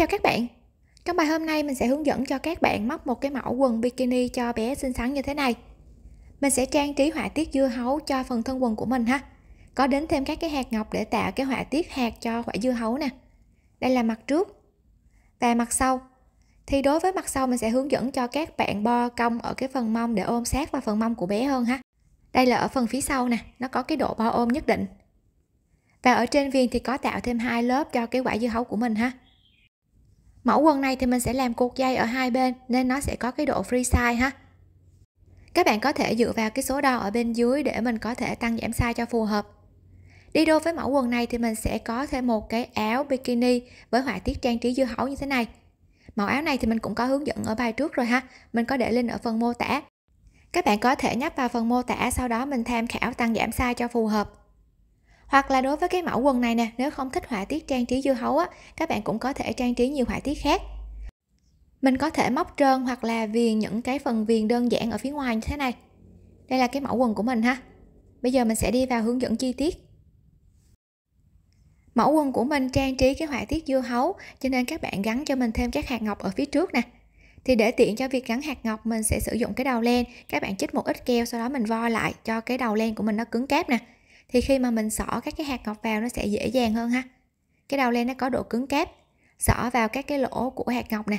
chào các bạn. Trong bài hôm nay, mình sẽ hướng dẫn cho các bạn móc một cái mẫu quần bikini cho bé xinh xắn như thế này. Mình sẽ trang trí họa tiết dưa hấu cho phần thân quần của mình ha. Có đến thêm các cái hạt ngọc để tạo cái họa tiết hạt cho quả dưa hấu nè. Đây là mặt trước và mặt sau. Thì đối với mặt sau, mình sẽ hướng dẫn cho các bạn bo cong ở cái phần mông để ôm sát vào phần mông của bé hơn ha. Đây là ở phần phía sau nè, nó có cái độ bo ôm nhất định. Và ở trên viền thì có tạo thêm hai lớp cho cái quả dưa hấu của mình ha mẫu quần này thì mình sẽ làm cột dây ở hai bên, nên nó sẽ có cái độ free size ha. Các bạn có thể dựa vào cái số đo ở bên dưới để mình có thể tăng giảm size cho phù hợp. Đi đôi với mẫu quần này thì mình sẽ có thêm một cái áo bikini với họa tiết trang trí dưa hấu như thế này. Mẫu áo này thì mình cũng có hướng dẫn ở bài trước rồi ha, mình có để link ở phần mô tả. Các bạn có thể nhấp vào phần mô tả, sau đó mình tham khảo tăng giảm size cho phù hợp hoặc là đối với cái mẫu quần này nè, nếu không thích họa tiết trang trí dưa hấu á, các bạn cũng có thể trang trí nhiều họa tiết khác. Mình có thể móc trơn hoặc là viền những cái phần viền đơn giản ở phía ngoài như thế này. Đây là cái mẫu quần của mình ha. Bây giờ mình sẽ đi vào hướng dẫn chi tiết. Mẫu quần của mình trang trí cái họa tiết dưa hấu, cho nên các bạn gắn cho mình thêm các hạt ngọc ở phía trước nè. Thì để tiện cho việc gắn hạt ngọc, mình sẽ sử dụng cái đầu len. Các bạn chích một ít keo, sau đó mình vo lại cho cái đầu len của mình nó cứng cáp nè thì khi mà mình xỏ các cái hạt ngọc vào nó sẽ dễ dàng hơn ha. Cái đầu len nó có độ cứng cáp, xỏ vào các cái lỗ của hạt ngọc nè,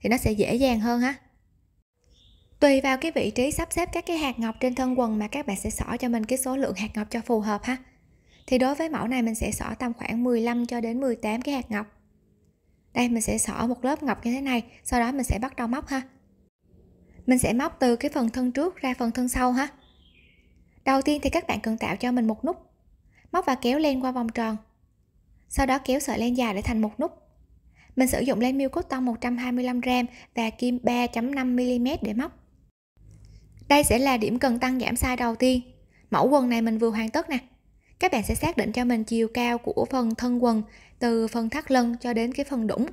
thì nó sẽ dễ dàng hơn ha. Tùy vào cái vị trí sắp xếp các cái hạt ngọc trên thân quần mà các bạn sẽ xỏ cho mình cái số lượng hạt ngọc cho phù hợp ha. Thì đối với mẫu này mình sẽ xỏ tầm khoảng 15 cho đến 18 cái hạt ngọc. Đây, mình sẽ xỏ một lớp ngọc như thế này, sau đó mình sẽ bắt đầu móc ha. Mình sẽ móc từ cái phần thân trước ra phần thân sau ha đầu tiên thì các bạn cần tạo cho mình một nút. Móc và kéo len qua vòng tròn. Sau đó kéo sợi len dài để thành một nút. Mình sử dụng len miêu cotton 125g và kim 3.5mm để móc. Đây sẽ là điểm cần tăng giảm size đầu tiên. Mẫu quần này mình vừa hoàn tất nè. Các bạn sẽ xác định cho mình chiều cao của phần thân quần từ phần thắt lưng cho đến cái phần đũng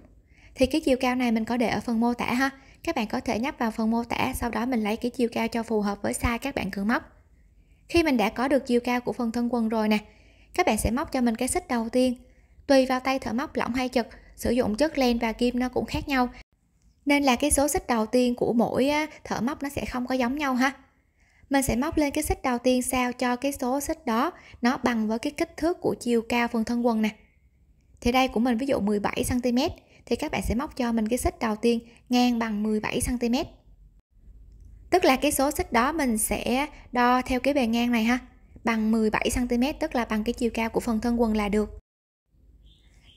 thì cái chiều cao này mình có để ở phần mô tả ha. Các bạn có thể nhấp vào phần mô tả, sau đó mình lấy cái chiều cao cho phù hợp với size các bạn cần móc khi mình đã có được chiều cao của phần thân quần rồi nè, các bạn sẽ móc cho mình cái xích đầu tiên. Tùy vào tay thợ móc lỏng hay chật, sử dụng chất len và kim nó cũng khác nhau. Nên là cái số xích đầu tiên của mỗi thợ móc nó sẽ không có giống nhau ha. Mình sẽ móc lên cái xích đầu tiên sao cho cái số xích đó nó bằng với cái kích thước của chiều cao phần thân quần nè. Thì đây của mình ví dụ 17 cm thì các bạn sẽ móc cho mình cái xích đầu tiên ngang bằng 17 cm tức là cái số xích đó mình sẽ đo theo cái bề ngang này ha. Bằng 17 cm tức là bằng cái chiều cao của phần thân quần là được.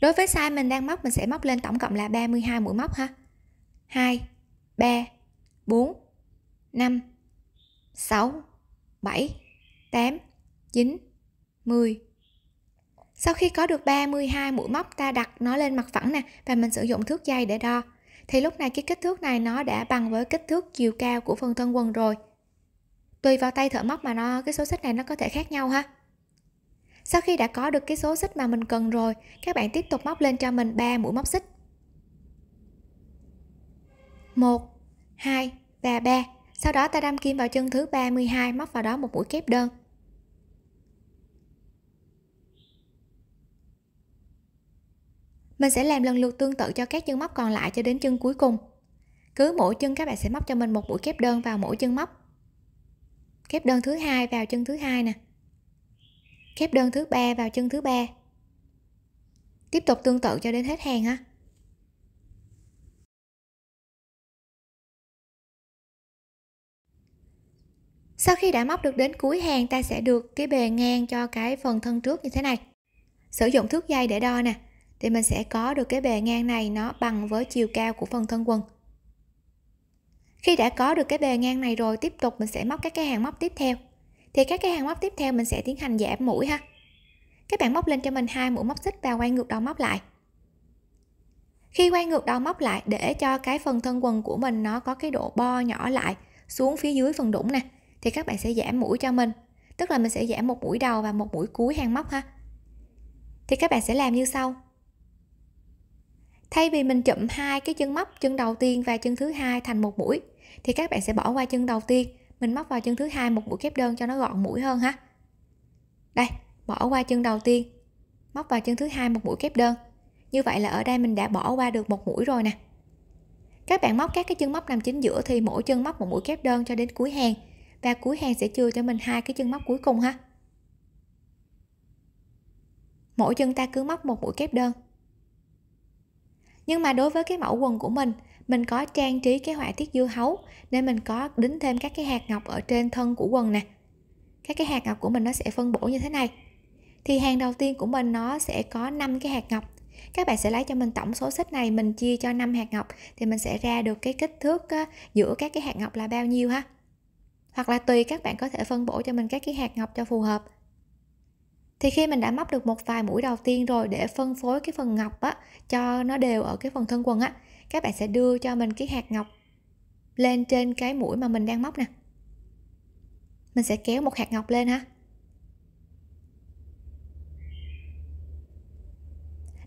Đối với size mình đang móc, mình sẽ móc lên tổng cộng là 32 mũi móc ha. 2 3 4 5 6 7 8 9 10 sau khi có được 32 mũi móc, ta đặt nó lên mặt phẳng nè, và mình sử dụng thước dây để đo thì lúc này cái kích thước này nó đã bằng với kích thước chiều cao của phần thân quần rồi. Tùy vào tay thợ móc mà nó, cái số xích này nó có thể khác nhau ha. Sau khi đã có được cái số xích mà mình cần rồi, các bạn tiếp tục móc lên cho mình 3 mũi móc xích. 1 2 và 3 sau đó ta đâm kim vào chân thứ 32 móc vào đó một mũi kép đơn. Mình sẽ làm lần lượt tương tự cho các chân móc còn lại cho đến chân cuối cùng. Cứ mỗi chân các bạn sẽ móc cho mình một mũi kép đơn vào mỗi chân móc. Kép đơn thứ hai vào chân thứ hai nè. Kép đơn thứ ba vào chân thứ ba. Tiếp tục tương tự cho đến hết hàng ha. Sau khi đã móc được đến cuối hàng, ta sẽ được cái bề ngang cho cái phần thân trước như thế này. Sử dụng thước dây để đo nè thì mình sẽ có được cái bề ngang này nó bằng với chiều cao của phần thân quần. Khi đã có được cái bề ngang này rồi, tiếp tục mình sẽ móc các cái hàng móc tiếp theo. Thì các cái hàng móc tiếp theo mình sẽ tiến hành giảm mũi ha. Các bạn móc lên cho mình hai mũi móc xích và quay ngược đầu móc lại. Khi quay ngược đầu móc lại, để cho cái phần thân quần của mình nó có cái độ bo nhỏ lại xuống phía dưới phần đũng nè, thì các bạn sẽ giảm mũi cho mình. Tức là mình sẽ giảm một mũi đầu và một mũi cuối hàng móc ha. Thì các bạn sẽ làm như sau thay vì mình chụm hai cái chân móc chân đầu tiên và chân thứ hai thành một mũi, thì các bạn sẽ bỏ qua chân đầu tiên. Mình móc vào chân thứ hai một mũi kép đơn cho nó gọn mũi hơn ha. Đây, bỏ qua chân đầu tiên. Móc vào chân thứ hai một mũi kép đơn. Như vậy là ở đây mình đã bỏ qua được một mũi rồi nè. Các bạn móc các cái chân móc nằm chính giữa thì mỗi chân móc một mũi kép đơn cho đến cuối hàng. Và cuối hàng sẽ chừa cho mình hai cái chân móc cuối cùng ha. Mỗi chân ta cứ móc một mũi kép đơn nhưng mà đối với cái mẫu quần của mình mình có trang trí cái họa tiết dưa hấu nên mình có đính thêm các cái hạt ngọc ở trên thân của quần nè. Các cái hạt ngọc của mình nó sẽ phân bổ như thế này. Thì hàng đầu tiên của mình nó sẽ có 5 cái hạt ngọc. Các bạn sẽ lấy cho mình tổng số xích này, mình chia cho 5 hạt ngọc thì mình sẽ ra được cái kích thước giữa các cái hạt ngọc là bao nhiêu ha? Hoặc là tùy các bạn có thể phân bổ cho mình các cái hạt ngọc cho phù hợp thì khi mình đã móc được một vài mũi đầu tiên rồi để phân phối cái phần ngọc á, cho nó đều ở cái phần thân quần á, các bạn sẽ đưa cho mình cái hạt ngọc lên trên cái mũi mà mình đang móc nè. Mình sẽ kéo một hạt ngọc lên ha.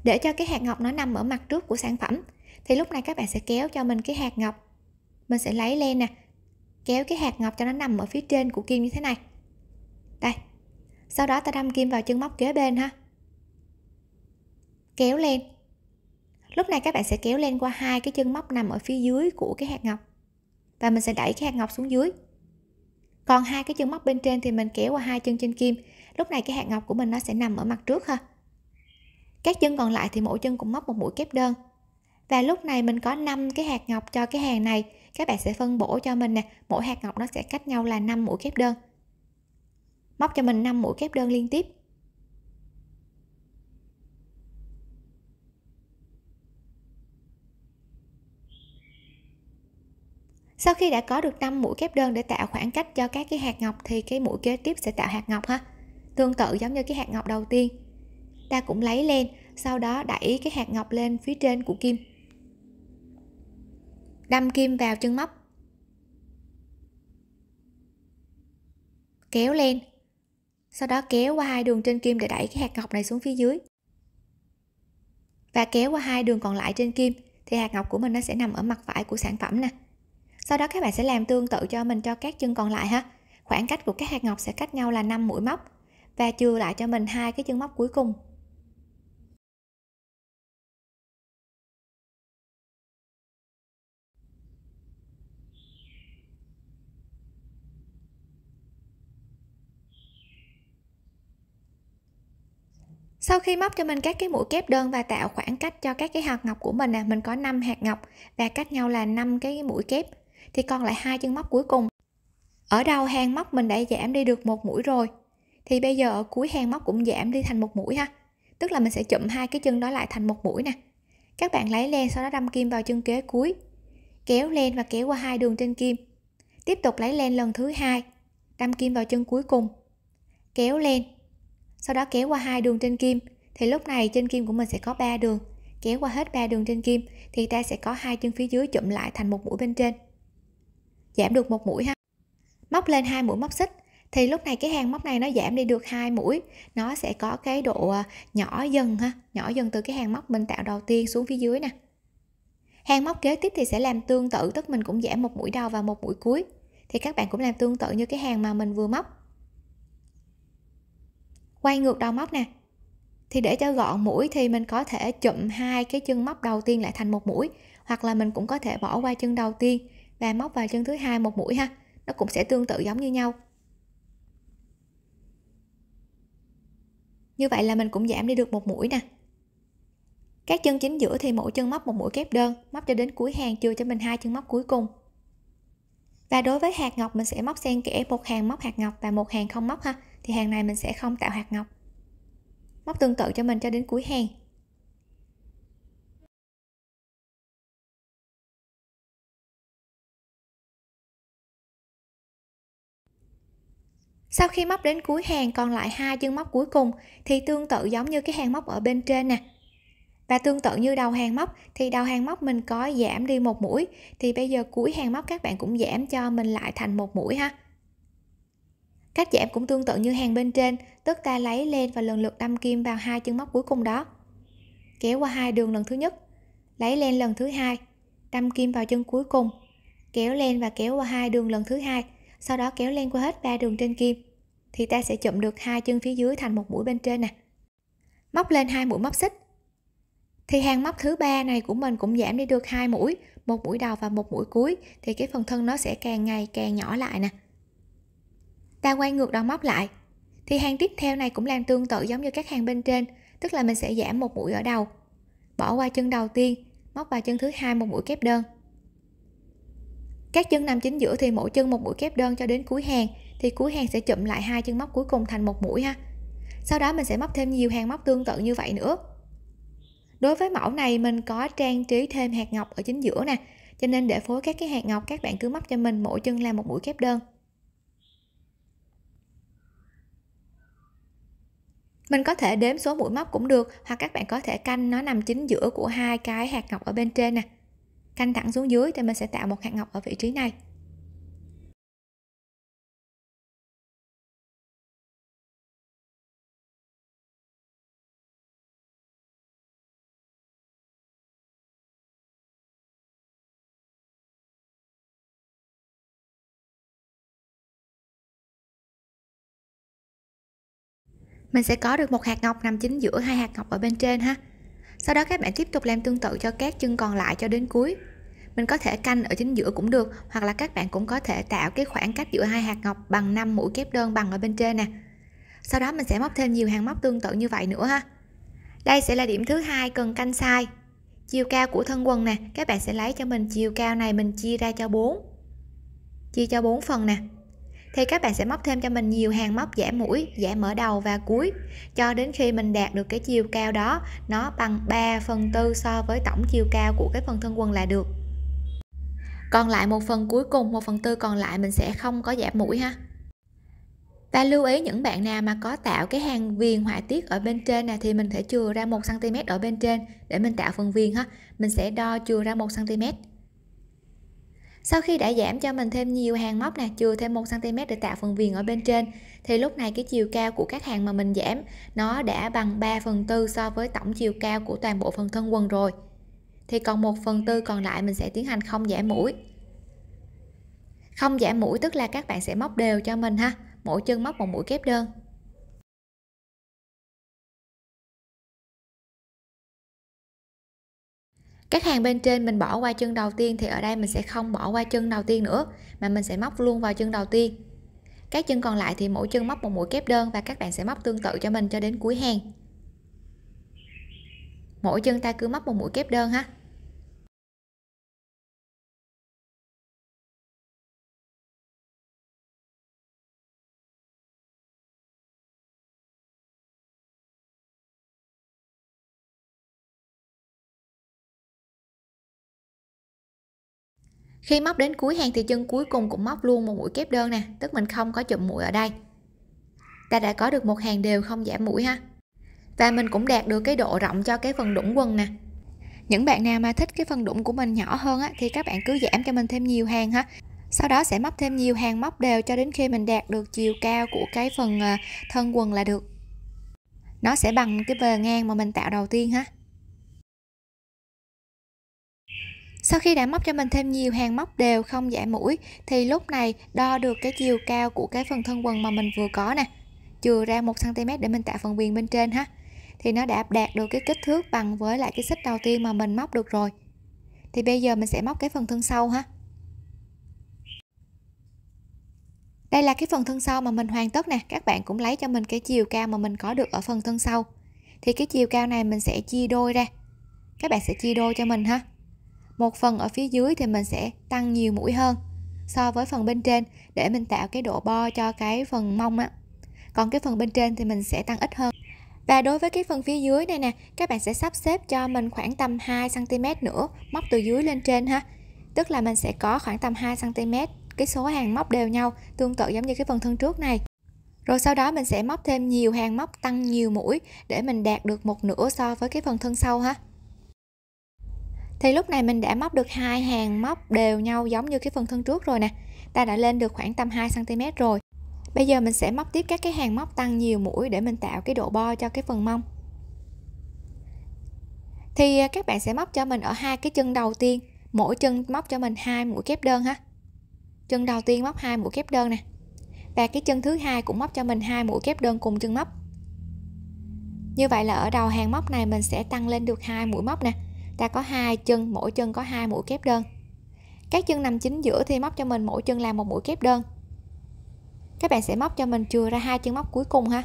Để cho cái hạt ngọc nó nằm ở mặt trước của sản phẩm, thì lúc này các bạn sẽ kéo cho mình cái hạt ngọc. Mình sẽ lấy lên nè, kéo cái hạt ngọc cho nó nằm ở phía trên của kim như thế này. Đây sau đó ta đâm kim vào chân móc kế bên ha. Kéo lên. Lúc này các bạn sẽ kéo lên qua hai cái chân móc nằm ở phía dưới của cái hạt ngọc. Và mình sẽ đẩy cái hạt ngọc xuống dưới. Còn hai cái chân móc bên trên thì mình kéo qua hai chân trên kim. Lúc này cái hạt ngọc của mình nó sẽ nằm ở mặt trước ha. Các chân còn lại thì mỗi chân cũng móc một mũi kép đơn. Và lúc này mình có 5 cái hạt ngọc cho cái hàng này, các bạn sẽ phân bổ cho mình nè. Mỗi hạt ngọc nó sẽ cách nhau là 5 mũi kép đơn móc cho mình 5 mũi kép đơn liên tiếp. Sau khi đã có được 5 mũi kép đơn để tạo khoảng cách cho các cái hạt ngọc thì cái mũi kế tiếp sẽ tạo hạt ngọc ha. Tương tự giống như cái hạt ngọc đầu tiên. Ta cũng lấy lên, sau đó đẩy cái hạt ngọc lên phía trên của kim. Đâm kim vào chân móc. Kéo lên sau đó kéo qua hai đường trên kim để đẩy cái hạt ngọc này xuống phía dưới. Và kéo qua hai đường còn lại trên kim, thì hạt ngọc của mình nó sẽ nằm ở mặt phải của sản phẩm nè. Sau đó các bạn sẽ làm tương tự cho mình cho các chân còn lại ha. Khoảng cách của các hạt ngọc sẽ cách nhau là 5 mũi móc và chừa lại cho mình hai cái chân móc cuối cùng. Sau khi móc cho mình các cái mũi kép đơn và tạo khoảng cách cho các cái hạt ngọc của mình nè, mình có 5 hạt ngọc và cách nhau là 5 cái mũi kép, thì còn lại hai chân móc cuối cùng. Ở đầu hàng móc mình đã giảm đi được một mũi rồi, thì bây giờ ở cuối hàng móc cũng giảm đi thành một mũi ha. Tức là mình sẽ chụm hai cái chân đó lại thành một mũi nè. Các bạn lấy len sau đó đâm kim vào chân kế cuối, kéo len và kéo qua hai đường trên kim. Tiếp tục lấy len lần thứ hai, đâm kim vào chân cuối cùng, kéo len sau đó kéo qua hai đường trên kim. Thì lúc này trên kim của mình sẽ có ba đường. Kéo qua hết ba đường trên kim, thì ta sẽ có hai chân phía dưới chụm lại thành một mũi bên trên. Giảm được một mũi ha. Móc lên hai mũi móc xích. Thì lúc này cái hàng móc này nó giảm đi được hai mũi. Nó sẽ có cái độ à, nhỏ dần ha. Nhỏ dần từ cái hàng móc mình tạo đầu tiên xuống phía dưới nè. Hàng móc kế tiếp thì sẽ làm tương tự, tức mình cũng giảm một mũi đầu và một mũi cuối. Thì các bạn cũng làm tương tự như cái hàng mà mình vừa móc quay ngược đầu móc nè. Thì để cho gọn mũi thì mình có thể chụm hai cái chân móc đầu tiên lại thành một mũi, hoặc là mình cũng có thể bỏ qua chân đầu tiên và móc vào chân thứ hai một mũi ha. Nó cũng sẽ tương tự giống như nhau. Như vậy là mình cũng giảm đi được một mũi nè. Các chân chính giữa thì mỗi chân móc một mũi kép đơn, móc cho đến cuối hàng, chưa cho mình hai chân móc cuối cùng. Và đối với hạt ngọc, mình sẽ móc xen kẽ, một hàng móc hạt ngọc và một hàng không móc ha thì hàng này mình sẽ không tạo hạt ngọc. Móc tương tự cho mình cho đến cuối hàng. Sau khi móc đến cuối hàng còn lại hai chân móc cuối cùng thì tương tự giống như cái hàng móc ở bên trên nè. Và tương tự như đầu hàng móc thì đầu hàng móc mình có giảm đi một mũi thì bây giờ cuối hàng móc các bạn cũng giảm cho mình lại thành một mũi ha cách giảm cũng tương tự như hàng bên trên, tức ta lấy len và lần lượt đâm kim vào hai chân móc cuối cùng đó. Kéo qua hai đường lần thứ nhất, lấy len lần thứ hai, đâm kim vào chân cuối cùng. Kéo len và kéo qua hai đường lần thứ hai, sau đó kéo len qua hết ba đường trên kim, thì ta sẽ chụm được hai chân phía dưới thành một mũi bên trên nè. Móc lên hai mũi móc xích. Thì hàng móc thứ ba này của mình cũng giảm đi được hai mũi, một mũi đầu và một mũi cuối, thì cái phần thân nó sẽ càng ngày càng nhỏ lại nè ta quay ngược đầu móc lại. Thì hàng tiếp theo này cũng làm tương tự giống như các hàng bên trên, tức là mình sẽ giảm một mũi ở đầu. Bỏ qua chân đầu tiên, móc vào chân thứ hai một mũi kép đơn. Các chân nằm chính giữa thì mỗi chân một mũi kép đơn cho đến cuối hàng, thì cuối hàng sẽ chụm lại hai chân móc cuối cùng thành một mũi ha. Sau đó mình sẽ móc thêm nhiều hàng móc tương tự như vậy nữa. Đối với mẫu này, mình có trang trí thêm hạt ngọc ở chính giữa nè, cho nên để phối các cái hạt ngọc, các bạn cứ móc cho mình mỗi chân làm một mũi kép đơn. Mình có thể đếm số mũi móc cũng được, hoặc các bạn có thể canh nó nằm chính giữa của hai cái hạt ngọc ở bên trên nè. Canh thẳng xuống dưới thì mình sẽ tạo một hạt ngọc ở vị trí này. Mình sẽ có được một hạt ngọc nằm chính giữa hai hạt ngọc ở bên trên ha. Sau đó các bạn tiếp tục làm tương tự cho các chân còn lại cho đến cuối. Mình có thể canh ở chính giữa cũng được, hoặc là các bạn cũng có thể tạo cái khoảng cách giữa hai hạt ngọc bằng 5 mũi kép đơn bằng ở bên trên nè. Sau đó mình sẽ móc thêm nhiều hàng móc tương tự như vậy nữa ha. Đây sẽ là điểm thứ hai cần canh sai. Chiều cao của thân quần nè, các bạn sẽ lấy cho mình chiều cao này mình chia ra cho 4 chia cho 4 phần nè thì các bạn sẽ móc thêm cho mình nhiều hàng móc giảm mũi giảm mở đầu và cuối. Cho đến khi mình đạt được cái chiều cao đó, nó bằng 3 phần tư so với tổng chiều cao của cái phần thân quần là được. Còn lại một phần cuối cùng, một phần tư còn lại mình sẽ không có giảm mũi ha. Và lưu ý những bạn nào mà có tạo cái hàng viền họa tiết ở bên trên này thì mình thể chừa ra 1 cm ở bên trên để mình tạo phần viền ha. Mình sẽ đo chừa ra 1 cm sau khi đã giảm cho mình thêm nhiều hàng móc nè, chừa thêm 1 cm để tạo phần viền ở bên trên, thì lúc này cái chiều cao của các hàng mà mình giảm, nó đã bằng 3 phần tư so với tổng chiều cao của toàn bộ phần thân quần rồi. Thì còn 1 phần tư còn lại mình sẽ tiến hành không giảm mũi. Không giảm mũi tức là các bạn sẽ móc đều cho mình ha, mỗi chân móc một mũi kép đơn. Các hàng bên trên mình bỏ qua chân đầu tiên thì ở đây mình sẽ không bỏ qua chân đầu tiên nữa, mà mình sẽ móc luôn vào chân đầu tiên. Các chân còn lại thì mỗi chân móc một mũi kép đơn và các bạn sẽ móc tương tự cho mình cho đến cuối hàng. Mỗi chân ta cứ móc một mũi kép đơn ha. Khi móc đến cuối hàng thì chân cuối cùng cũng móc luôn một mũi kép đơn nè tức mình không có chụm mũi ở đây. Ta đã có được một hàng đều không giảm mũi ha. Và mình cũng đạt được cái độ rộng cho cái phần đũng quần nè. Những bạn nào mà thích cái phần đũng của mình nhỏ hơn á, thì các bạn cứ giảm cho mình thêm nhiều hàng ha. Sau đó sẽ móc thêm nhiều hàng móc đều cho đến khi mình đạt được chiều cao của cái phần à, thân quần là được. Nó sẽ bằng cái bề ngang mà mình tạo đầu tiên ha. Sau khi đã móc cho mình thêm nhiều hàng móc đều không giả mũi, thì lúc này đo được cái chiều cao của cái phần thân quần mà mình vừa có nè. Chừa ra một cm để mình tạo phần viền bên trên ha. Thì nó đã đạt được cái kích thước bằng với lại cái xích đầu tiên mà mình móc được rồi. Thì bây giờ mình sẽ móc cái phần thân sau ha. Đây là cái phần thân sau mà mình hoàn tất nè. Các bạn cũng lấy cho mình cái chiều cao mà mình có được ở phần thân sau. Thì cái chiều cao này mình sẽ chia đôi ra. Các bạn sẽ chia đôi cho mình ha một phần ở phía dưới thì mình sẽ tăng nhiều mũi hơn so với phần bên trên để mình tạo cái độ bo cho cái phần mông á. Còn cái phần bên trên thì mình sẽ tăng ít hơn. Và đối với cái phần phía dưới này nè, các bạn sẽ sắp xếp cho mình khoảng tầm 2 cm nữa, móc từ dưới lên trên ha. Tức là mình sẽ có khoảng tầm 2 cm cái số hàng móc đều nhau, tương tự giống như cái phần thân trước này. Rồi sau đó mình sẽ móc thêm nhiều hàng móc, tăng nhiều mũi để mình đạt được một nửa so với cái phần thân sau ha thì lúc này mình đã móc được hai hàng móc đều nhau giống như cái phần thân trước rồi nè. Ta đã lên được khoảng tầm 2 cm rồi. Bây giờ mình sẽ móc tiếp các cái hàng móc tăng nhiều mũi để mình tạo cái độ bo cho cái phần mông. Thì à, các bạn sẽ móc cho mình ở hai cái chân đầu tiên. Mỗi chân móc cho mình hai mũi kép đơn ha. Chân đầu tiên móc hai mũi kép đơn nè. Và cái chân thứ hai cũng móc cho mình hai mũi kép đơn cùng chân móc. Như vậy là ở đầu hàng móc này mình sẽ tăng lên được hai mũi móc nè ta có hai chân, mỗi chân có hai mũi kép đơn. Các chân nằm chính giữa thì móc cho mình mỗi chân làm một mũi kép đơn. Các bạn sẽ móc cho mình chừa ra hai chân móc cuối cùng ha.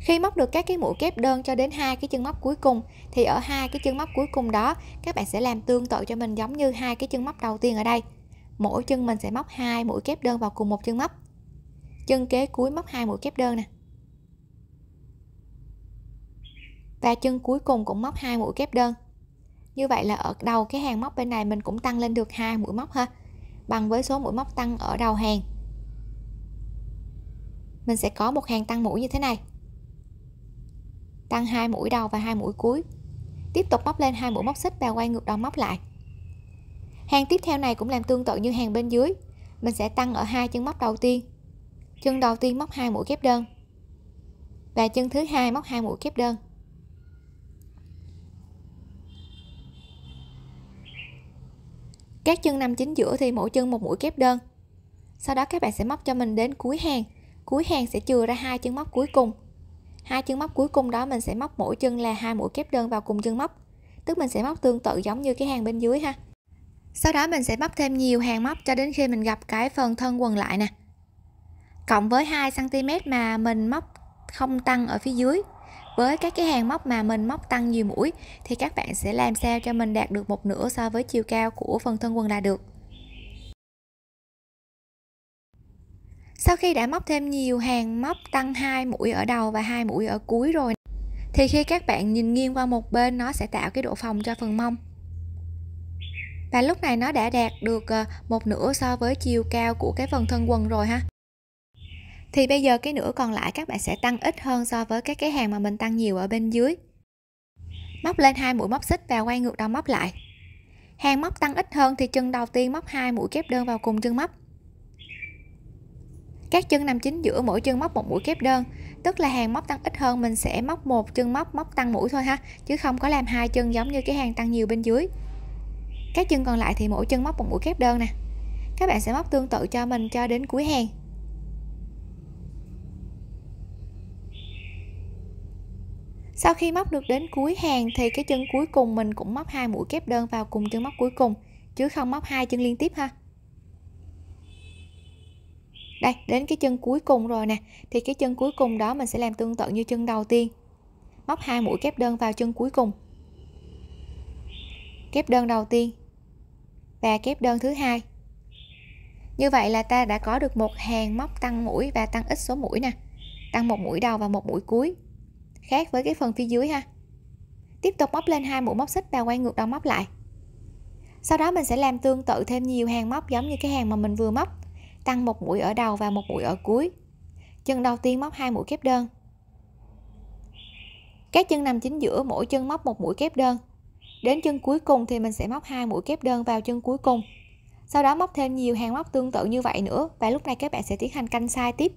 Khi móc được các cái mũi kép đơn cho đến hai cái chân móc cuối cùng, thì ở hai cái chân móc cuối cùng đó, các bạn sẽ làm tương tự cho mình giống như hai cái chân móc đầu tiên ở đây. Mỗi chân mình sẽ móc hai mũi kép đơn vào cùng một chân móc chân kế cuối móc hai mũi kép đơn nè. Và chân cuối cùng cũng móc hai mũi kép đơn. Như vậy là ở đầu cái hàng móc bên này mình cũng tăng lên được hai mũi móc ha. Bằng với số mũi móc tăng ở đầu hàng. Mình sẽ có một hàng tăng mũi như thế này. Tăng hai mũi đầu và hai mũi cuối. Tiếp tục móc lên hai mũi móc xích và quay ngược đầu móc lại. Hàng tiếp theo này cũng làm tương tự như hàng bên dưới. Mình sẽ tăng ở hai chân móc đầu tiên chân đầu tiên móc hai mũi kép đơn. Và chân thứ hai móc hai mũi kép đơn. Các chân nằm chính giữa thì mỗi chân một mũi kép đơn. Sau đó các bạn sẽ móc cho mình đến cuối hàng. Cuối hàng sẽ chừa ra hai chân móc cuối cùng. Hai chân móc cuối cùng đó mình sẽ móc mỗi chân là hai mũi kép đơn vào cùng chân móc. Tức mình sẽ móc tương tự giống như cái hàng bên dưới ha. Sau đó mình sẽ móc thêm nhiều hàng móc cho đến khi mình gặp cái phần thân quần lại nè cộng với 2 cm mà mình móc không tăng ở phía dưới. Với các cái hàng móc mà mình móc tăng nhiều mũi, thì các bạn sẽ làm sao cho mình đạt được một nửa so với chiều cao của phần thân quần là được. Sau khi đã móc thêm nhiều hàng móc tăng hai mũi ở đầu và hai mũi ở cuối rồi, thì khi các bạn nhìn nghiêng qua một bên, nó sẽ tạo cái độ phòng cho phần mông. Và lúc này nó đã đạt được ờ, một nửa so với chiều cao của cái phần thân quần rồi ha thì bây giờ cái nửa còn lại các bạn sẽ tăng ít hơn so với các cái hàng mà mình tăng nhiều ở bên dưới. Móc lên hai mũi móc xích và quay ngược đầu móc lại. Hàng móc tăng ít hơn thì chân đầu tiên móc hai mũi kép đơn vào cùng chân móc. Các chân nằm chính giữa mỗi chân móc một mũi kép đơn, tức là hàng móc tăng ít hơn mình sẽ móc một chân móc móc tăng mũi thôi ha, chứ không có làm hai chân giống như cái hàng tăng nhiều bên dưới. Các chân còn lại thì mỗi chân móc một mũi kép đơn nè. Các bạn sẽ móc tương tự cho mình cho đến cuối hàng. Sau khi móc được đến cuối hàng thì cái chân cuối cùng mình cũng móc hai mũi kép đơn vào cùng chân móc cuối cùng, chứ không móc hai chân liên tiếp ha. Đây, đến cái chân cuối cùng rồi nè. Thì cái chân cuối cùng đó mình sẽ làm tương tự như chân đầu tiên. Móc hai mũi kép đơn vào chân cuối cùng. Kép đơn đầu tiên và kép đơn thứ hai. Như vậy là ta đã có được một hàng móc tăng mũi và tăng ít số mũi nè. Tăng một mũi đầu và một mũi cuối khác với cái phần phía dưới ha. Tiếp tục móc lên hai mũi móc xích và quay ngược đầu móc lại. Sau đó mình sẽ làm tương tự thêm nhiều hàng móc giống như cái hàng mà mình vừa móc. Tăng một mũi ở đầu và một mũi ở cuối. Chân đầu tiên móc hai mũi kép đơn. Các chân nằm chính giữa mỗi chân móc một mũi kép đơn. Đến chân cuối cùng thì mình sẽ móc hai mũi kép đơn vào chân cuối cùng. Sau đó móc thêm nhiều hàng móc tương tự như vậy nữa và lúc này các bạn sẽ tiến hành canh sai tiếp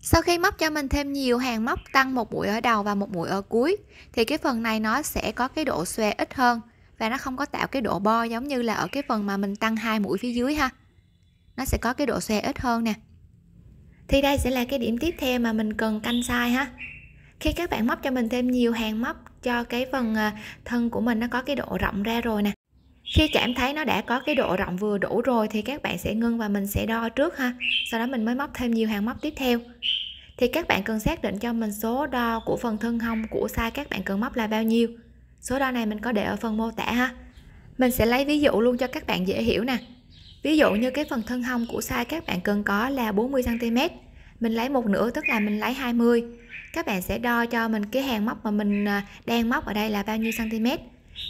sau khi móc cho mình thêm nhiều hàng móc tăng một mũi ở đầu và một mũi ở cuối, thì cái phần này nó sẽ có cái độ xòe ít hơn và nó không có tạo cái độ bo giống như là ở cái phần mà mình tăng hai mũi phía dưới ha. Nó sẽ có cái độ xòe ít hơn nè. Thì đây sẽ là cái điểm tiếp theo mà mình cần canh sai ha. Khi các bạn móc cho mình thêm nhiều hàng móc cho cái phần à, thân của mình nó có cái độ rộng ra rồi nè khi cảm thấy nó đã có cái độ rộng vừa đủ rồi thì các bạn sẽ ngưng và mình sẽ đo trước ha. Sau đó mình mới móc thêm nhiều hàng móc tiếp theo. Thì các bạn cần xác định cho mình số đo của phần thân hông, của size các bạn cần móc là bao nhiêu. Số đo này mình có để ở phần mô tả ha. Mình sẽ lấy ví dụ luôn cho các bạn dễ hiểu nè. Ví dụ như cái phần thân hông của size các bạn cần có là 40 cm mình lấy một nửa, tức là mình lấy 20 các bạn sẽ đo cho mình cái hàng móc mà mình à, đang móc ở đây là bao nhiêu cm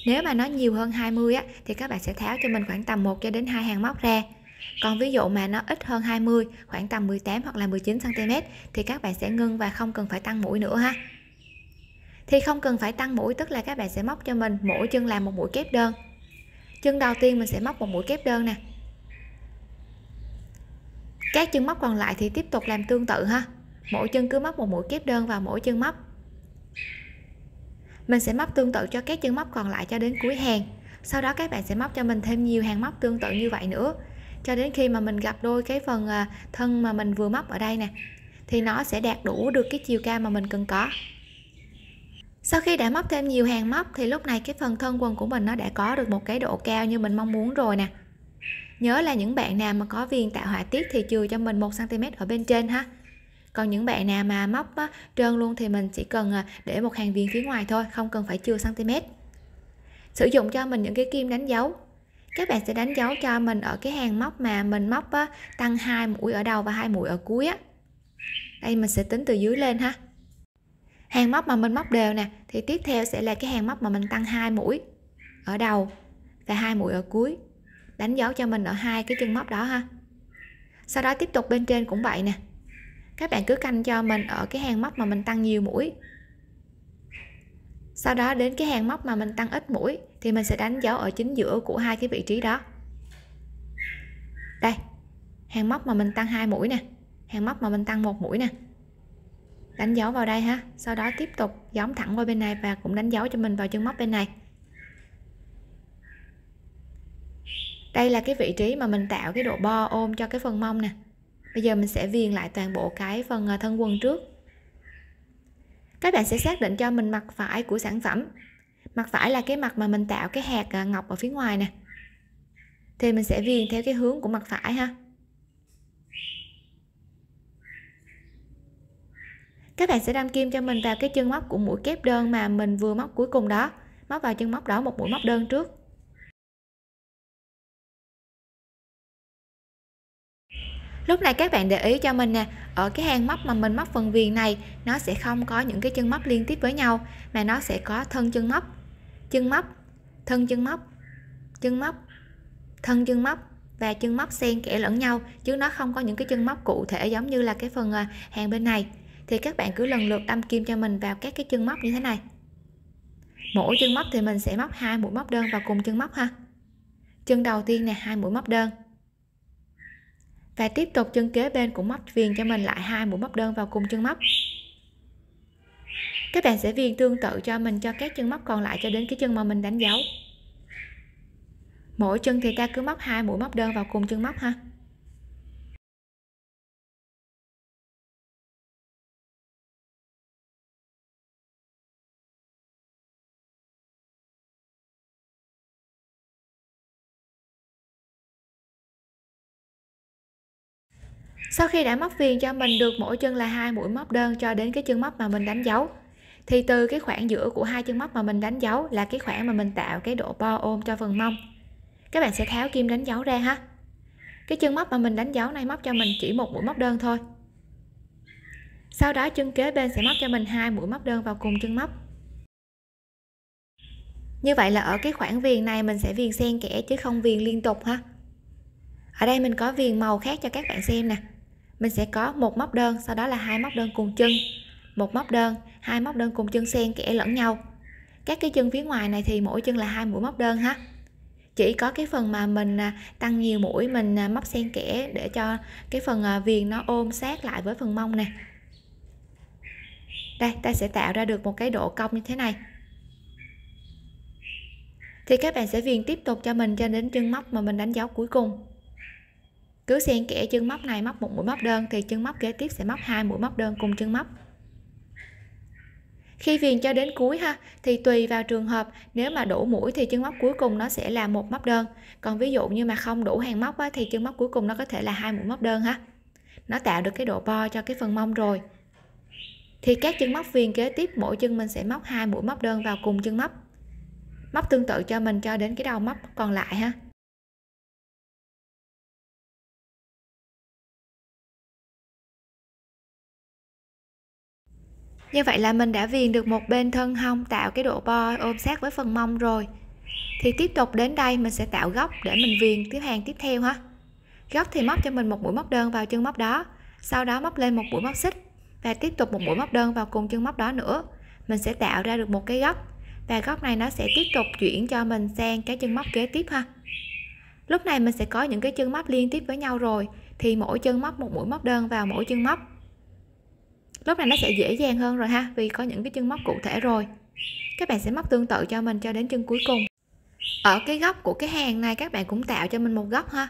nếu mà nó nhiều hơn 20 á, thì các bạn sẽ tháo cho mình khoảng tầm 1 cho đến hai hàng móc ra. Còn ví dụ mà nó ít hơn 20 khoảng tầm 18 hoặc là 19 cm thì các bạn sẽ ngưng và không cần phải tăng mũi nữa ha. Thì không cần phải tăng mũi, tức là các bạn sẽ móc cho mình mỗi chân làm một mũi kép đơn. Chân đầu tiên mình sẽ móc một mũi kép đơn nè. Các chân móc còn lại thì tiếp tục làm tương tự ha. Mỗi chân cứ móc một mũi kép đơn vào mỗi chân móc mình sẽ móc tương tự cho các chân móc còn lại cho đến cuối hàng. Sau đó các bạn sẽ móc cho mình thêm nhiều hàng móc tương tự như vậy nữa. Cho đến khi mà mình gặp đôi cái phần à, thân mà mình vừa móc ở đây nè, thì nó sẽ đạt đủ được cái chiều cao mà mình cần có. Sau khi đã móc thêm nhiều hàng móc, thì lúc này cái phần thân quần của mình nó đã có được một cái độ cao như mình mong muốn rồi nè. Nhớ là những bạn nào mà có viền tạo họa tiết thì chừa cho mình một cm ở bên trên ha còn những bạn nào mà móc á, trơn luôn thì mình chỉ cần à, để một hàng viền phía ngoài thôi không cần phải chừa cm sử dụng cho mình những cái kim đánh dấu. Các bạn sẽ đánh dấu cho mình ở cái hàng móc mà mình móc á, tăng hai mũi ở đầu và hai mũi ở cuối á. Đây mình sẽ tính từ dưới lên ha. Hàng móc mà mình móc đều nè thì tiếp theo sẽ là cái hàng móc mà mình tăng hai mũi ở đầu và hai mũi ở cuối. Đánh dấu cho mình ở hai cái chân móc đó ha. Sau đó tiếp tục bên trên cũng vậy nè các bạn cứ canh cho mình ở cái hàng móc mà mình tăng nhiều mũi. Sau đó đến cái hàng móc mà mình tăng ít mũi thì mình sẽ đánh dấu ở chính giữa của hai cái vị trí đó. Đây, hàng móc mà mình tăng hai mũi nè, hàng móc mà mình tăng một mũi nè. Đánh dấu vào đây ha, sau đó tiếp tục giống thẳng qua bên này và cũng đánh dấu cho mình vào chân móc bên này. Đây là cái vị trí mà mình tạo cái độ bo ôm cho cái phần mông nè bây giờ mình sẽ viền lại toàn bộ cái phần à, thân quần trước. Các bạn sẽ xác định cho mình mặt phải của sản phẩm. Mặt phải là cái mặt mà mình tạo cái hạt à, ngọc ở phía ngoài nè. Thì mình sẽ viền theo cái hướng của mặt phải ha. Các bạn sẽ đâm kim cho mình vào cái chân móc của mũi kép đơn mà mình vừa móc cuối cùng đó. Móc vào chân móc đó, một mũi móc đơn trước. Lúc này các bạn để ý cho mình nè, ở cái hàng móc mà mình móc phần viền này, nó sẽ không có những cái chân móc liên tiếp với nhau, mà nó sẽ có thân chân móc. Chân móc, thân chân móc chân móc, thân chân móc và chân móc xen kẽ lẫn nhau, chứ nó không có những cái chân móc cụ thể giống như là cái phần à, hàng bên này. Thì các bạn cứ lần lượt đâm kim cho mình vào các cái chân móc như thế này. Mỗi chân móc thì mình sẽ móc hai mũi móc đơn vào cùng chân móc ha. Chân đầu tiên nè, hai mũi móc đơn và tiếp tục chân kế bên cũng móc viền cho mình lại hai mũi móc đơn vào cùng chân móc. Các bạn sẽ viền tương tự cho mình cho các chân móc còn lại cho đến cái chân mà mình đánh dấu. Mỗi chân thì ta cứ móc hai mũi móc đơn vào cùng chân móc ha. Sau khi đã móc viền cho mình được mỗi chân là hai mũi móc đơn cho đến cái chân móc mà mình đánh dấu. Thì từ cái khoảng giữa của hai chân móc mà mình đánh dấu là cái khoảng mà mình tạo cái độ bo ôm cho phần mông. Các bạn sẽ tháo kim đánh dấu ra ha. Cái chân móc mà mình đánh dấu này móc cho mình chỉ một mũi móc đơn thôi. Sau đó chân kế bên sẽ móc cho mình hai mũi móc đơn vào cùng chân móc. Như vậy là ở cái khoảng viền này mình sẽ viền xen kẽ chứ không viền liên tục ha. Ở đây mình có viền màu khác cho các bạn xem nè mình sẽ có một móc đơn, sau đó là hai móc đơn cùng chân. Một móc đơn, hai móc đơn cùng chân xen kẽ lẫn nhau. Các cái chân phía ngoài này thì mỗi chân là hai mũi móc đơn ha. Chỉ có cái phần mà mình à, tăng nhiều mũi mình à, móc xen kẽ để cho cái phần à, viền nó ôm sát lại với phần mông nè. Đây, ta sẽ tạo ra được một cái độ cong như thế này. Thì các bạn sẽ viền tiếp tục cho mình cho đến chân móc mà mình đánh dấu cuối cùng cứ xen kẽ chân móc này móc một mũi móc đơn thì chân móc kế tiếp sẽ móc hai mũi móc đơn cùng chân móc. Khi viền cho đến cuối ha thì tùy vào trường hợp. Nếu mà đủ mũi thì chân móc cuối cùng nó sẽ là một móc đơn. Còn ví dụ như mà không đủ hàng móc á, thì chân móc cuối cùng nó có thể là hai mũi móc đơn ha. Nó tạo được cái độ bo cho cái phần mông rồi. Thì các chân móc viền kế tiếp mỗi chân mình sẽ móc hai mũi móc đơn vào cùng chân móc. Móc tương tự cho mình cho đến cái đầu móc còn lại ha. Như vậy là mình đã viền được một bên thân hông, tạo cái độ bo ôm sát với phần mông rồi. Thì tiếp tục đến đây mình sẽ tạo góc để mình viền tiếp hàng tiếp theo ha. Góc thì móc cho mình một mũi móc đơn vào chân móc đó, sau đó móc lên một mũi móc xích và tiếp tục một mũi móc đơn vào cùng chân móc đó nữa. Mình sẽ tạo ra được một cái góc và góc này nó sẽ tiếp tục chuyển cho mình sang cái chân móc kế tiếp ha. Lúc này mình sẽ có những cái chân móc liên tiếp với nhau rồi, thì mỗi chân móc một mũi móc đơn vào mỗi chân móc lúc này nó sẽ dễ dàng hơn rồi ha, vì có những cái chân móc cụ thể rồi. Các bạn sẽ móc tương tự cho mình cho đến chân cuối cùng. Ở cái góc của cái hàng này, các bạn cũng tạo cho mình một góc ha.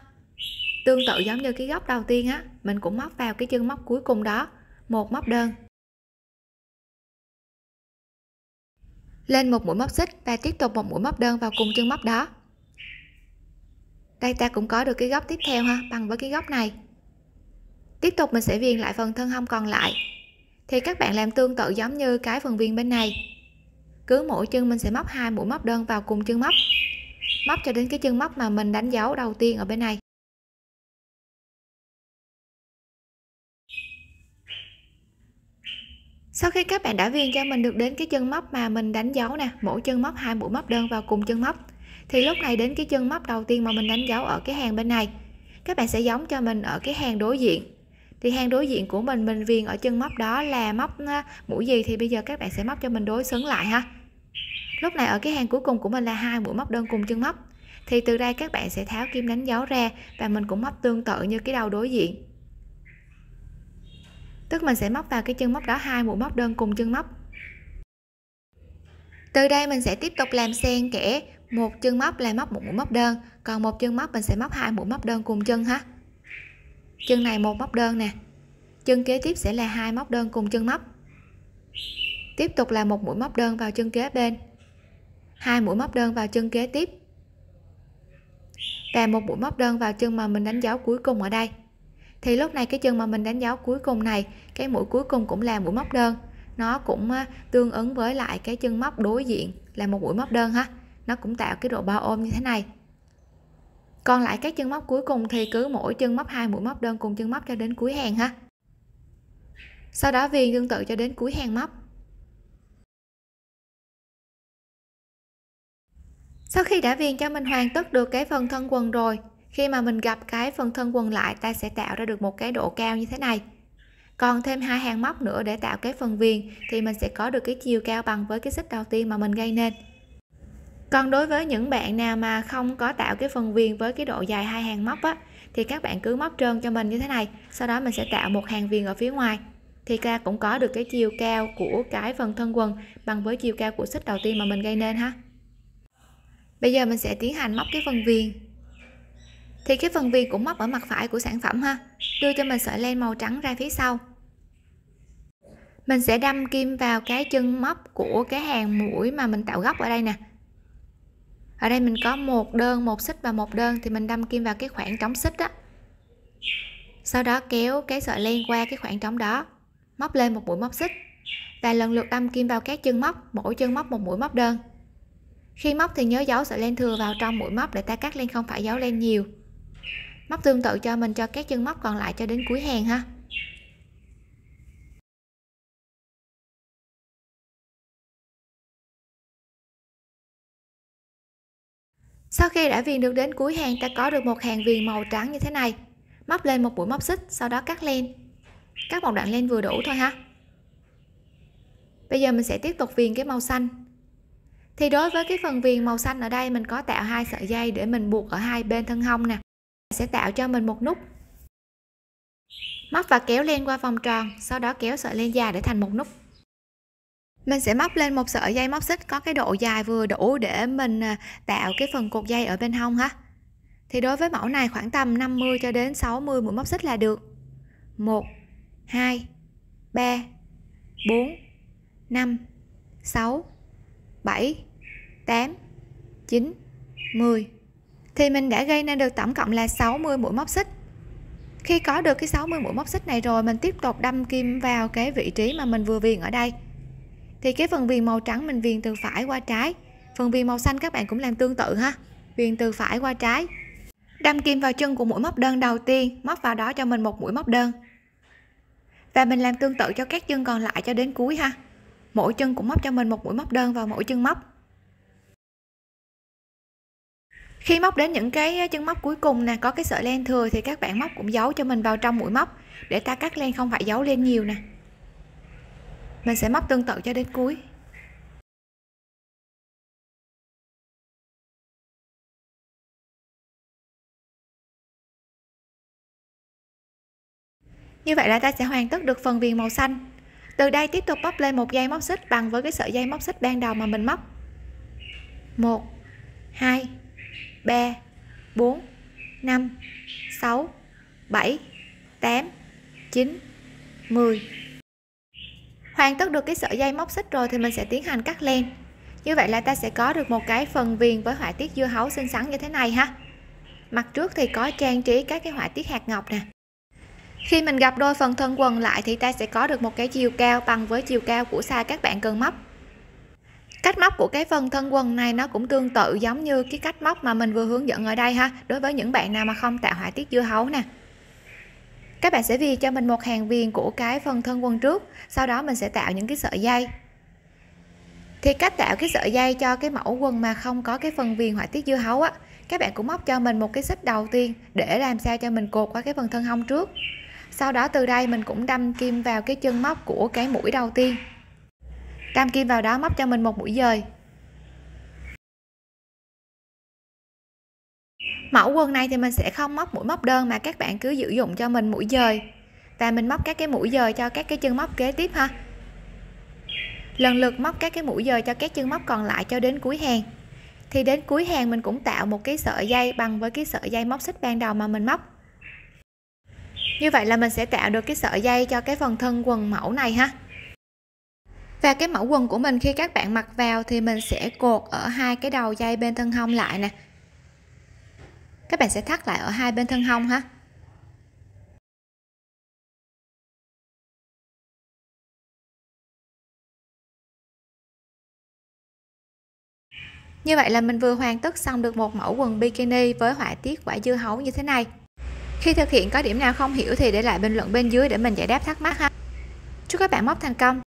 Tương tự giống như cái góc đầu tiên á, mình cũng móc vào cái chân móc cuối cùng đó. Một móc đơn. Lên một mũi móc xích và tiếp tục một mũi móc đơn vào cùng chân móc đó. Đây ta cũng có được cái góc tiếp theo ha, bằng với cái góc này. Tiếp tục mình sẽ viền lại phần thân hông còn lại thì các bạn làm tương tự giống như cái phần viên bên này. Cứ mỗi chân mình sẽ móc hai mũi móc đơn vào cùng chân móc. Móc cho đến cái chân móc mà mình đánh dấu đầu tiên ở bên này. Sau khi các bạn đã viên cho mình được đến cái chân móc mà mình đánh dấu nè, mỗi chân móc hai mũi móc đơn vào cùng chân móc, thì lúc này đến cái chân móc đầu tiên mà mình đánh dấu ở cái hàng bên này, các bạn sẽ giống cho mình ở cái hàng đối diện thì hàng đối diện của mình mình viền ở chân móc đó là móc mũi gì thì bây giờ các bạn sẽ móc cho mình đối xứng lại ha. Lúc này ở cái hàng cuối cùng của mình là hai mũi móc đơn cùng chân móc. Thì từ đây các bạn sẽ tháo kim đánh dấu ra và mình cũng móc tương tự như cái đầu đối diện. Tức mình sẽ móc vào cái chân móc đó, hai mũi móc đơn cùng chân móc. Từ đây mình sẽ tiếp tục làm xen kẽ, một chân móc là móc một mũi móc đơn, còn một chân móc mình sẽ móc hai mũi móc đơn cùng chân ha chân này một móc đơn nè. Chân kế tiếp sẽ là hai móc đơn cùng chân móc. Tiếp tục là một mũi móc đơn vào chân kế bên. Hai mũi móc đơn vào chân kế tiếp. Và một mũi móc đơn vào chân mà mình đánh dấu cuối cùng ở đây. Thì lúc này cái chân mà mình đánh dấu cuối cùng này, cái mũi cuối cùng cũng là mũi móc đơn. Nó cũng à, tương ứng với lại cái chân móc đối diện là một mũi móc đơn ha. Nó cũng tạo cái độ bao ôm như thế này còn lại các chân móc cuối cùng thì cứ mỗi chân móc hai, mũi móc đơn cùng chân móc cho đến cuối hàng ha. Sau đó viền tương tự cho đến cuối hàng móc. Sau khi đã viền cho mình hoàn tất được cái phần thân quần rồi, khi mà mình gặp cái phần thân quần lại, ta sẽ tạo ra được một cái độ cao như thế này. Còn thêm hai hàng móc nữa để tạo cái phần viền, thì mình sẽ có được cái chiều cao bằng với cái xích đầu tiên mà mình gây nên còn đối với những bạn nào mà không có tạo cái phần viền với cái độ dài hai hàng móc á, thì các bạn cứ móc trơn cho mình như thế này, sau đó mình sẽ tạo một hàng viền ở phía ngoài. Thì ta cũng có được cái chiều cao của cái phần thân quần bằng với chiều cao của xích đầu tiên mà mình gây nên ha. Bây giờ mình sẽ tiến hành móc cái phần viền. Thì cái phần viền cũng móc ở mặt phải của sản phẩm ha, đưa cho mình sợi len màu trắng ra phía sau. Mình sẽ đâm kim vào cái chân móc của cái hàng mũi mà mình tạo góc ở đây nè ở đây mình có một đơn, một xích và một đơn thì mình đâm kim vào cái khoảng trống xích á. Sau đó kéo cái sợi len qua cái khoảng trống đó, móc lên một mũi móc xích. Và lần lượt đâm kim vào các chân móc, mỗi chân móc một mũi móc đơn. Khi móc thì nhớ giấu sợi len thừa vào trong mũi móc để ta cắt len không phải giấu len nhiều. Móc tương tự cho mình, cho các chân móc còn lại cho đến cuối hàng ha. Sau khi đã viền được đến cuối hàng, ta có được một hàng viền màu trắng như thế này. Móc lên một mũi móc xích, sau đó cắt len. Cắt một đoạn len vừa đủ thôi ha. Bây giờ mình sẽ tiếp tục viền cái màu xanh. Thì đối với cái phần viền màu xanh ở đây, mình có tạo hai sợi dây để mình buộc ở hai bên thân hông nè. Sẽ tạo cho mình một nút. Móc và kéo len qua vòng tròn, sau đó kéo sợi len dài để thành một nút mình sẽ móc lên một sợi dây móc xích có cái độ dài vừa đủ để mình à, tạo cái phần cột dây ở bên hông ha. Thì đối với mẫu này khoảng tầm 50 cho đến 60 mũi móc xích là được. 1 2 3 4 5 6 7 8 9 10 thì mình đã gây nên được tổng cộng là 60 mũi móc xích. Khi có được cái 60 mũi móc xích này rồi, mình tiếp tục đâm kim vào cái vị trí mà mình vừa viền ở đây thì cái phần viền màu trắng mình viền từ phải qua trái. Phần viền màu xanh các bạn cũng làm tương tự ha. Viền từ phải qua trái. Đâm kim vào chân của mũi móc đơn đầu tiên, móc vào đó cho mình một mũi móc đơn. Và mình làm tương tự cho các chân còn lại cho đến cuối ha. Mỗi chân cũng móc cho mình một mũi móc đơn vào mỗi chân móc. Khi móc đến những cái chân móc cuối cùng nè, có cái sợi len thừa thì các bạn móc cũng giấu cho mình vào trong mũi móc để ta cắt len không phải giấu lên nhiều nè mình sẽ móc tương tự cho đến cuối. Như vậy là ta sẽ hoàn tất được phần viền màu xanh. Từ đây tiếp tục bóc lên một dây móc xích bằng với cái sợi dây móc xích ban đầu mà mình móc. 1 2 3 4 5 6 7 8 9 10 hoàn tất được cái sợi dây móc xích rồi thì mình sẽ tiến hành cắt len. Như vậy là ta sẽ có được một cái phần viền với họa tiết dưa hấu xinh xắn như thế này ha. Mặt trước thì có trang trí các cái họa tiết hạt ngọc nè. Khi mình gặp đôi phần thân quần lại thì ta sẽ có được một cái chiều cao bằng với chiều cao của sai các bạn cần móc. Cách móc của cái phần thân quần này nó cũng tương tự giống như cái cách móc mà mình vừa hướng dẫn ở đây ha, đối với những bạn nào mà không tạo họa tiết dưa hấu nè các bạn sẽ viền cho mình một hàng viền của cái phần thân quần trước, sau đó mình sẽ tạo những cái sợi dây. Thì cách tạo cái sợi dây cho cái mẫu quần mà không có cái phần viền họa tiết dưa hấu á, các bạn cũng móc cho mình một cái xích đầu tiên để làm sao cho mình cột qua cái phần thân hông trước. Sau đó từ đây mình cũng đâm kim vào cái chân móc của cái mũi đầu tiên. Đâm kim vào đó móc cho mình một mũi dời. Mẫu quần này thì mình sẽ không móc mũi móc đơn mà các bạn cứ sử dụng cho mình mũi dời. Và mình móc các cái mũi dời cho các cái chân móc kế tiếp ha. Lần lượt móc các cái mũi dời cho các chân móc còn lại cho đến cuối hàng. Thì đến cuối hàng mình cũng tạo một cái sợi dây bằng với cái sợi dây móc xích ban đầu mà mình móc. Như vậy là mình sẽ tạo được cái sợi dây cho cái phần thân quần mẫu này ha. Và cái mẫu quần của mình khi các bạn mặc vào thì mình sẽ cột ở hai cái đầu dây bên thân hông lại nè các bạn sẽ thắt lại ở hai bên thân hông ha. Như vậy là mình vừa hoàn tất xong được một mẫu quần bikini với họa tiết quả dưa hấu như thế này. Khi thực hiện có điểm nào không hiểu thì để lại bình luận bên dưới để mình giải đáp thắc mắc ha. Chúc các bạn móc thành công.